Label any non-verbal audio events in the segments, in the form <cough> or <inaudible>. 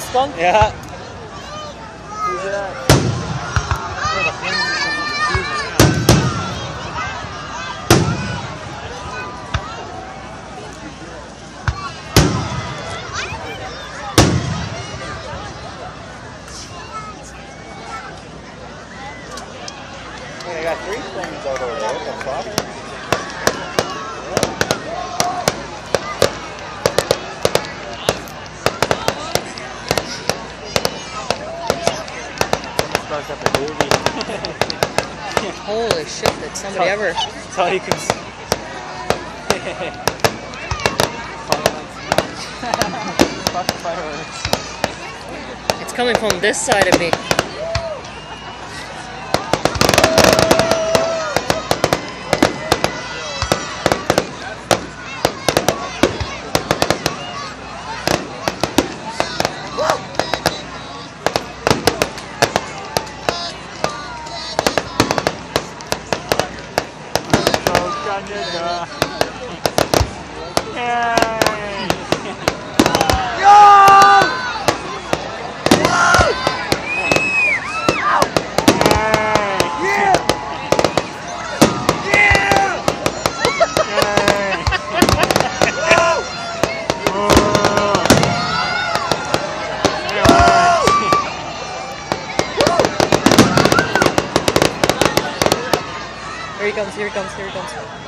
skunk? Yeah. Who's that? Hey, I got three things over there. Starts up a movie. <laughs> Holy shit, did somebody ever. That's all you can see. Fuck fireworks. It's coming from this side of me. Here he comes, here he comes, here he comes.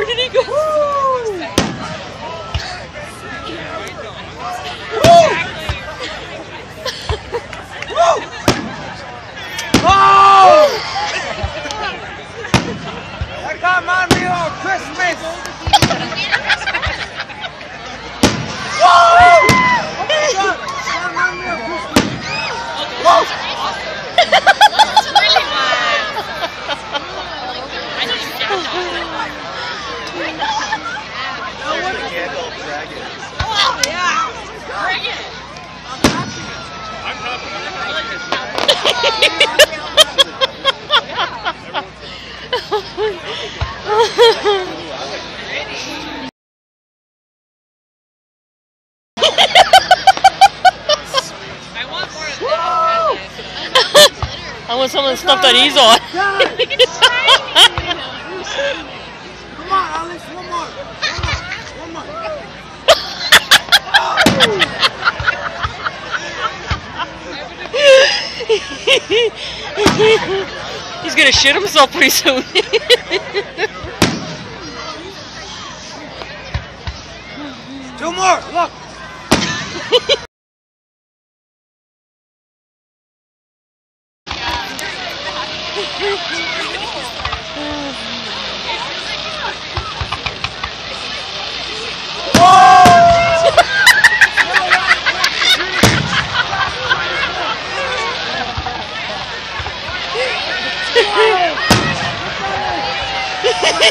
Where did he go? Oh! That got my meal on Christmas! Whoa! Oh my God! That got my meal on Christmas! Whoa! I want some of the stuff that he's on. <laughs> Come on, Alex, one more! One more! One more! <laughs> <laughs> he's gonna shit himself pretty soon. Two more! Look! <laughs>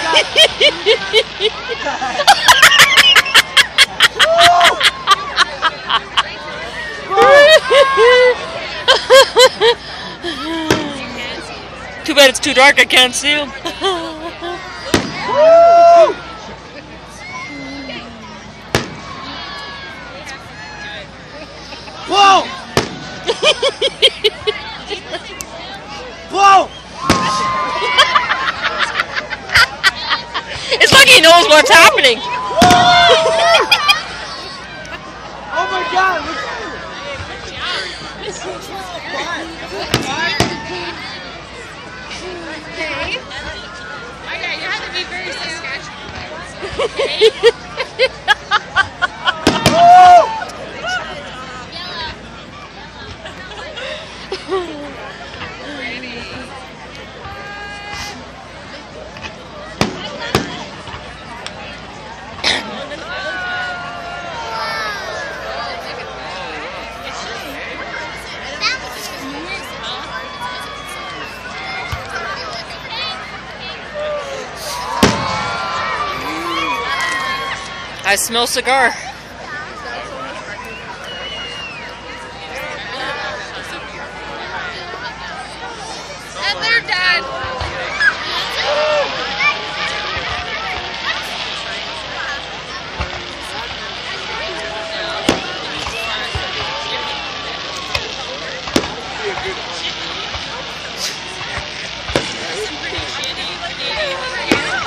Too bad it's too dark, I can't see him. Whoa! <laughs> It's like he knows what's happening. Oh my god! Look Okay. Okay, you have to be very <laughs> I smell cigar.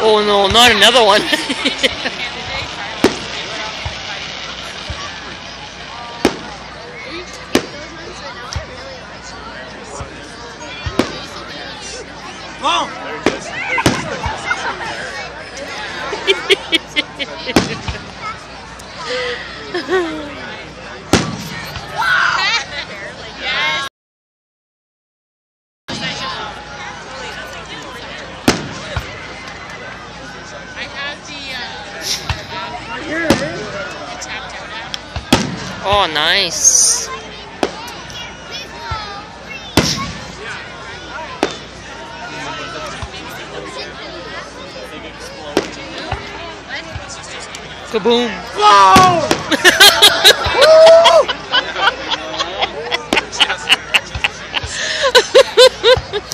Oh no, not another one. <laughs> Kaboom! Whoa! <laughs> <laughs> <laughs>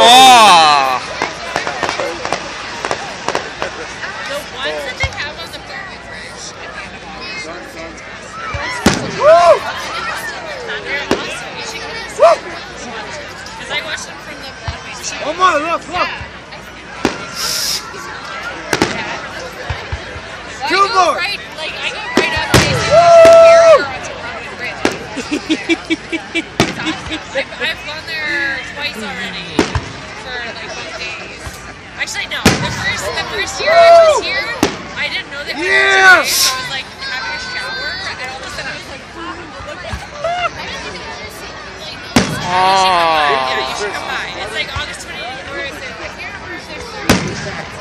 oh! 饿死。fact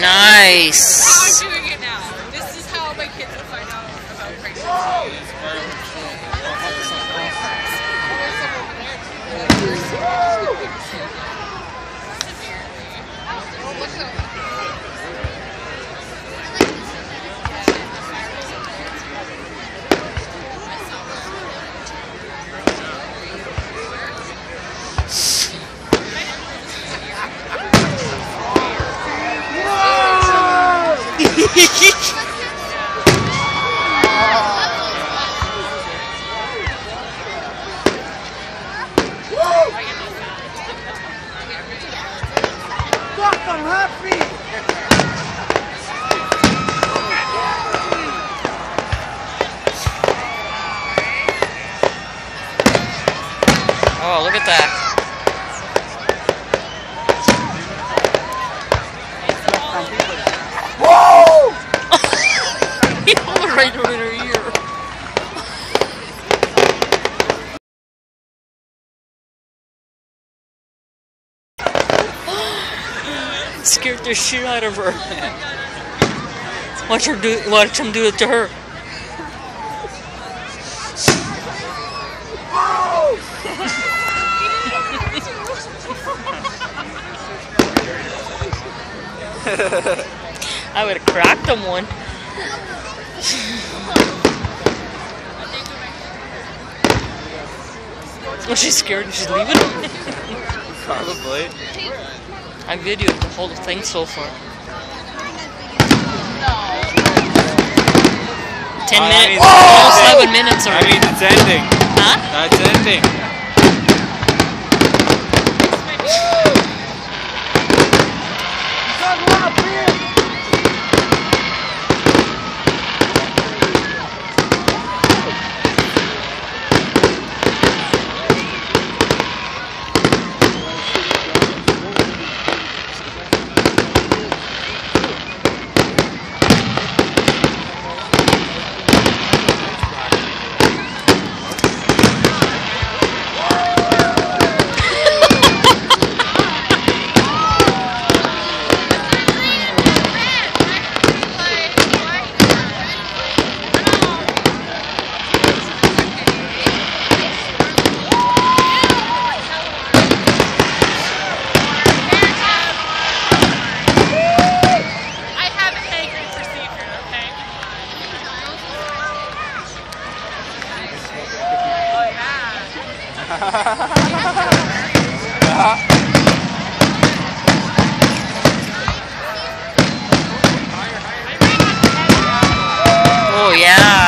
Nice. graduate her year. <gasps> Scared the shit out of her. Watch her do watch him do it to her. <laughs> I would have cracked him one. <laughs> <laughs> Was she scared and she's leaving? Probably. I videoed the whole thing so far. Ten oh, I minutes. mean, Almost it's eleven minutes I already. mean, it's ending. huh? That's ending. I have angry procedure, okay? Oh, yeah. Oh yeah.